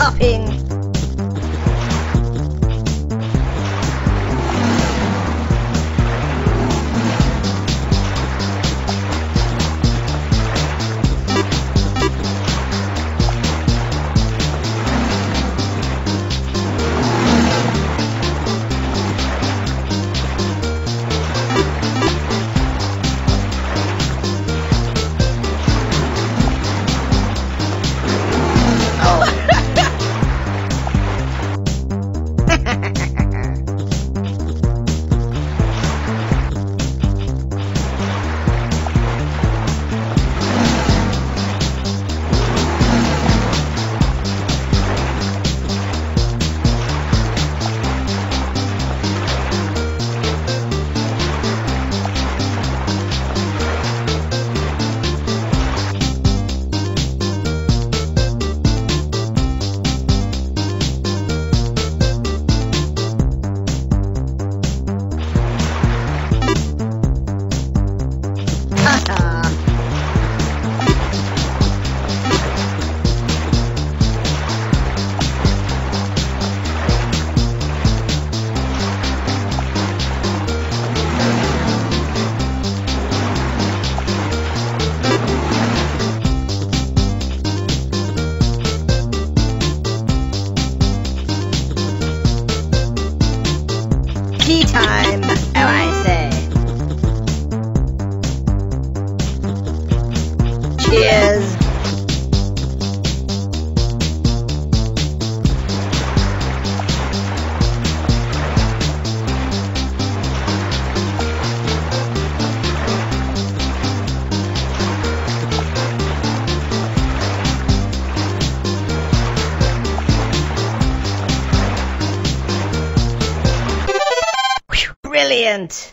upping. Tea time, oh I say. Cheers. Brilliant.